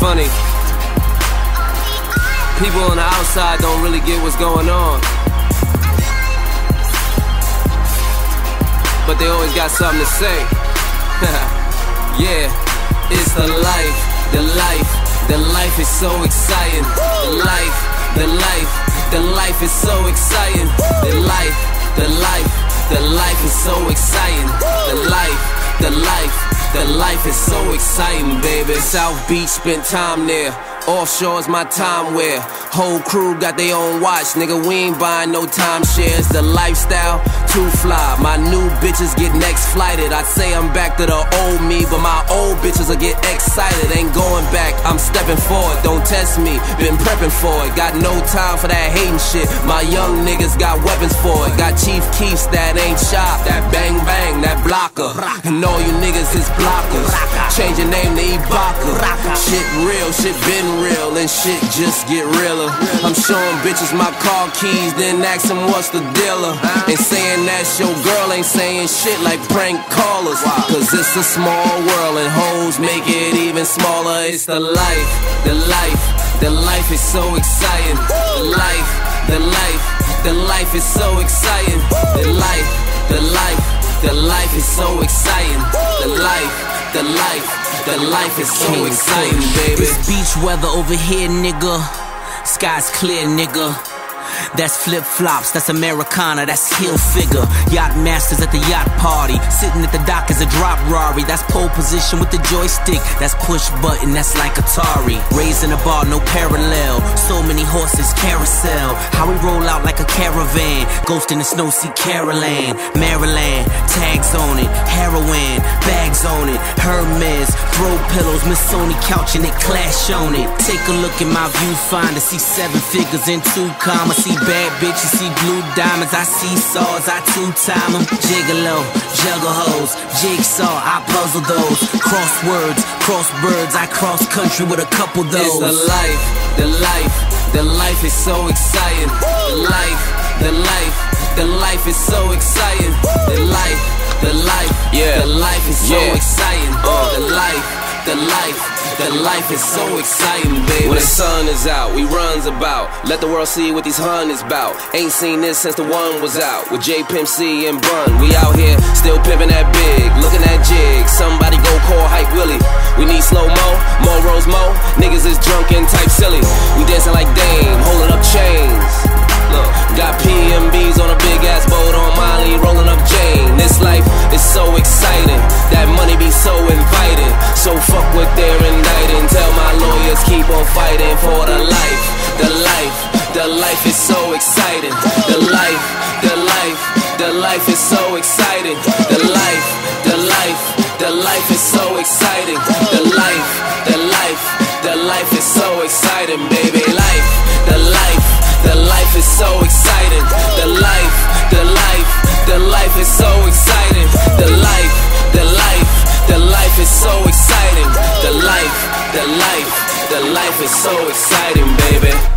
funny. People on the outside don't really get what's going on. But they always got something to say. yeah, it's the life, the life, the life is so exciting. The life, the life, the life is so exciting. The life, the life, the life is so exciting. The life, the life, the life is so exciting, baby. South Beach, spent time there. Offshore's my time where whole crew got their own watch. Nigga, we ain't buying no timeshares. The lifestyle, too fly. My new bitches get next flighted. I'd say I'm back to the old me, but my old bitches will get excited. Ain't going back, I'm stepping forward. Don't test me, been prepping for it. Got no time for that hating shit. My young niggas got weapons for it. Got Chief Keefs that ain't sharp. That bang bang, that blocker. And all you niggas is blockers. Change your name to Ibaka. Shit real, shit been real, and shit just get realer. I'm showing bitches my car keys, then ask them what's the dealer. And saying that's your girl ain't saying shit like prank callers. Cause it's a small world, and hoes make it even smaller. It's the life, the life, the life is so exciting. The life, the life, the life is so exciting. The life, the life, the life is so exciting. The life, the life, the life is so exciting, baby. It's beach weather over here, nigga. Sky's clear, nigga. That's flip flops, that's Americana, that's heel figure. Yacht masters at the yacht party. Sitting at the dock is a drop Rari. That's pole position with the joystick. That's push button, that's like Atari. Raising a bar, no parallel. So many horses, carousel. How we roll out like a caravan. Ghost in the snow, see Caroline. Maryland, tags on it. Heroin, bags on it. Hermes, throw pillows, Missoni couch and it clash on it. Take a look at my viewfinder, see seven figures in two commas. See bad bitches, see blue diamonds. I see saws, I two time them. Gigolo, juggle hoes, jigsaw, I puzzle those. Crosswords, crossbirds, I cross country with a couple those. It's the life, the life, the life is so exciting. The life, the life, the life is so exciting. Life is so exciting, baby. When the sun is out, we runs about. Let the world see what these hunters bout. Ain't seen this since the one was out with J Pimp C and Bun. We out here still pimping that big, looking at jig. Somebody go call hype Willie. We need slow mo, more rose mo. Niggas is drunk and type for the life, the life, the life is so exciting. The life, the life, the life is so exciting. The life, the life, the life is so is so exciting, baby.